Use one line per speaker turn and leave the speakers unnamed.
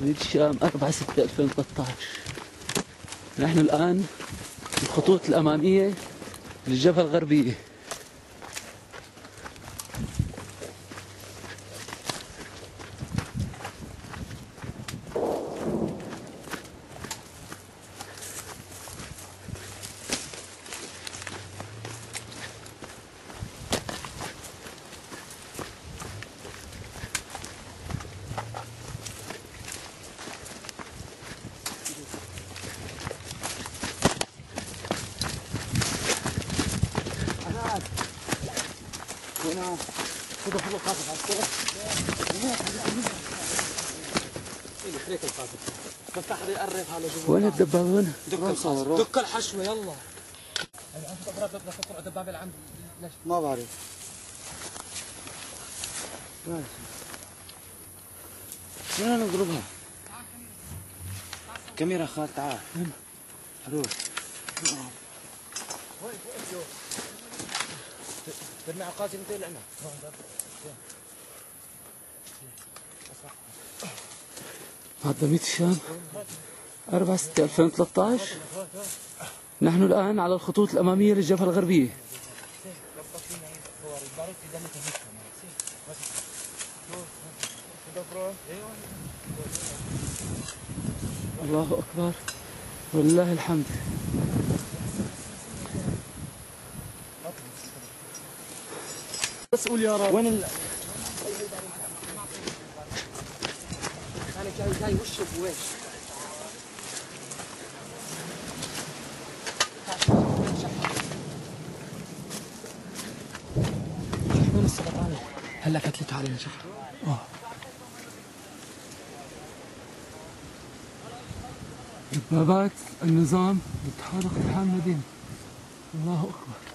من الشام 4 6 2013 نحن الآن الخطوط الأمامية للجبهة الغربية.
هنا خذوا خذوا على خليك جوا
وين الدبابة؟ هنا؟
دك الحشوه يلا دبابه لعند ليش
ما بعرف.
فينا نضربها؟ كاميرا خال تعال روح. ترمي على قاسم انت لعنا.
هذا ميت الشام 4 6 2013 نحن الآن على الخطوط الأمامية للجبهة الغربية. الله أكبر. ولله الحمد.
بس قول يا رب. وين ال أنا جاي جاي وشه بوش وين السرطان. هلا فتلته علينا شحن
دبابات النظام بتحرك الحال المدينة الله أكبر.